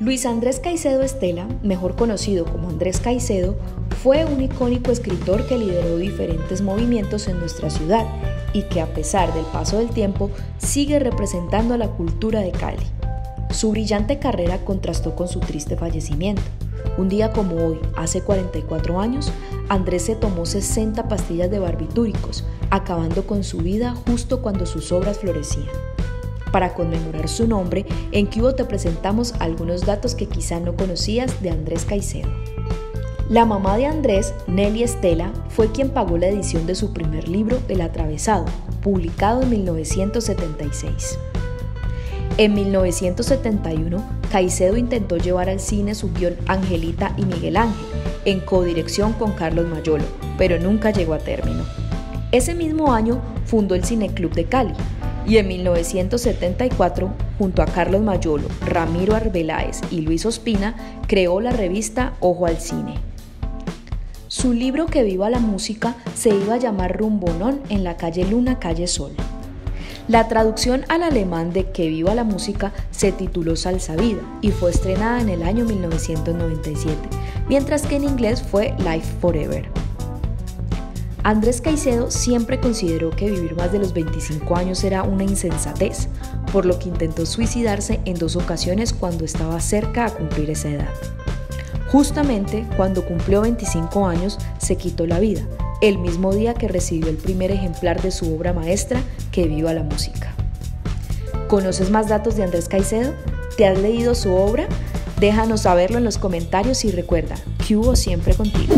Luis Andrés Caicedo Estela, mejor conocido como Andrés Caicedo, fue un icónico escritor que lideró diferentes movimientos en nuestra ciudad y que a pesar del paso del tiempo sigue representando a la cultura de Cali. Su brillante carrera contrastó con su triste fallecimiento. Un día como hoy, hace 44 años, Andrés se tomó 60 pastillas de barbitúricos, acabando con su vida justo cuando sus obras florecían. Para conmemorar su nombre, en Cubo te presentamos algunos datos que quizá no conocías de Andrés Caicedo. La mamá de Andrés, Nelly Estela, fue quien pagó la edición de su primer libro, El Atravesado, publicado en 1976. En 1971, Caicedo intentó llevar al cine su guion Angelita y Miguel Ángel, en codirección con Carlos Mayolo, pero nunca llegó a término. Ese mismo año fundó el Cineclub de Cali, y en 1974, junto a Carlos Mayolo, Ramiro Arbeláez y Luis Ospina, creó la revista Ojo al Cine. Su libro Que viva la música se iba a llamar Rumbonón en la calle Luna, calle Sol. La traducción al alemán de Que viva la música se tituló Salsa Vida y fue estrenada en el año 1997, mientras que en inglés fue Life Forever. Andrés Caicedo siempre consideró que vivir más de los 25 años era una insensatez, por lo que intentó suicidarse en dos ocasiones cuando estaba cerca a cumplir esa edad. Justamente cuando cumplió 25 años se quitó la vida, el mismo día que recibió el primer ejemplar de su obra maestra, Que viva la música. ¿Conoces más datos de Andrés Caicedo? ¿Te has leído su obra? Déjanos saberlo en los comentarios y recuerda, que hubo siempre contigo.